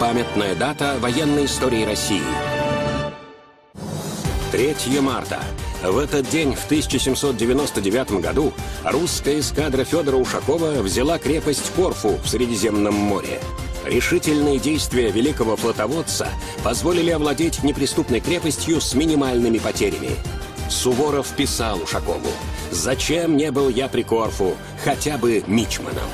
Памятная дата военной истории России. 3 марта. В этот день, в 1799 году, русская эскадра Федора Ушакова взяла крепость Корфу в Средиземном море. Решительные действия великого флотоводца позволили овладеть неприступной крепостью с минимальными потерями. Суворов писал Ушакову «Зачем не был я при Корфу, хотя бы мичманом?»